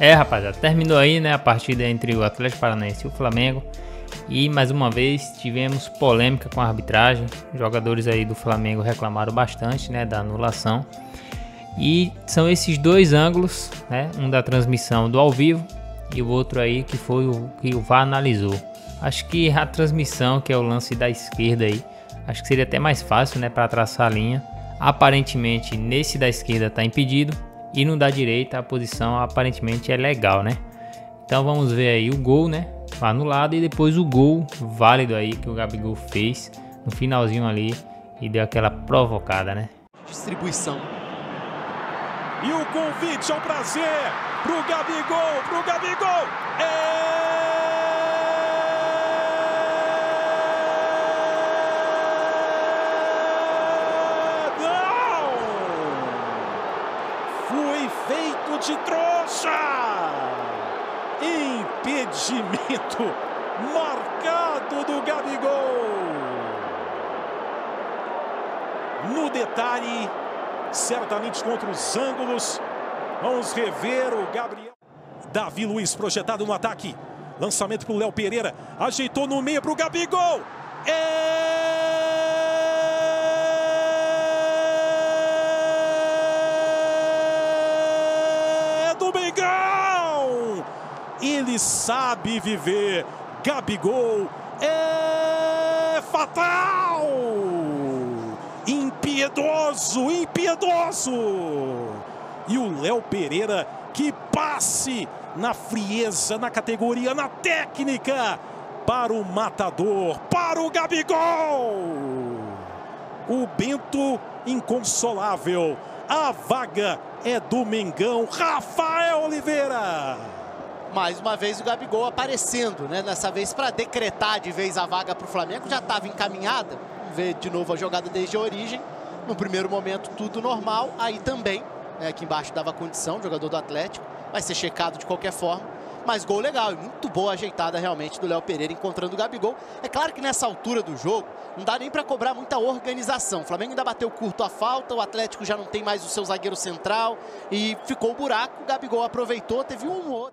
É, rapaziada, terminou aí, né, a partida entre o Atlético Paranaense e o Flamengo. E mais uma vez tivemos polêmica com a arbitragem. Jogadores aí do Flamengo reclamaram bastante, né, da anulação. E são esses dois ângulos, né, um da transmissão do ao vivo e o outro aí que foi o que o VAR analisou. Acho que a transmissão, que é o lance da esquerda aí, acho que seria até mais fácil, né, para traçar a linha. Aparentemente, nesse da esquerda está impedido, e no da direita a posição aparentemente é legal, né? Então vamos ver aí o gol, né? Anulado e depois o gol válido aí que o Gabigol fez no finalzinho ali e deu aquela provocada, né? Distribuição. E o convite ao prazer pro Gabigol, pro Gabigol. É... feito de trouxa! Impedimento marcado do Gabigol. No detalhe, certamente contra os ângulos. Vamos rever o Gabriel. Davi Luiz projetado no ataque. Lançamento para o Léo Pereira. Ajeitou no meio para o Gabigol. É... Mengão! Ele sabe viver. Gabigol é fatal! Impiedoso, impiedoso! E o Léo Pereira que passe na frieza, na categoria, na técnica para o matador, para o Gabigol! O Bento inconsolável a vaga é do Mengão, Rafael Oliveira. Mais uma vez o Gabigol aparecendo, né? Dessa vez para decretar de vez a vaga para o Flamengo. Já estava encaminhada. Ver de novo a jogada desde a origem. No primeiro momento tudo normal. Aí também, né? aqui embaixo dava condição, jogador do Atlético. Vai ser checado de qualquer forma. Mas gol legal muito boa ajeitada realmente do Léo Pereira encontrando o Gabigol. É claro que nessa altura do jogo não dá nem para cobrar muita organização. O Flamengo ainda bateu curto a falta, o Atlético já não tem mais o seu zagueiro central e ficou o buraco. O Gabigol aproveitou, teve um outro.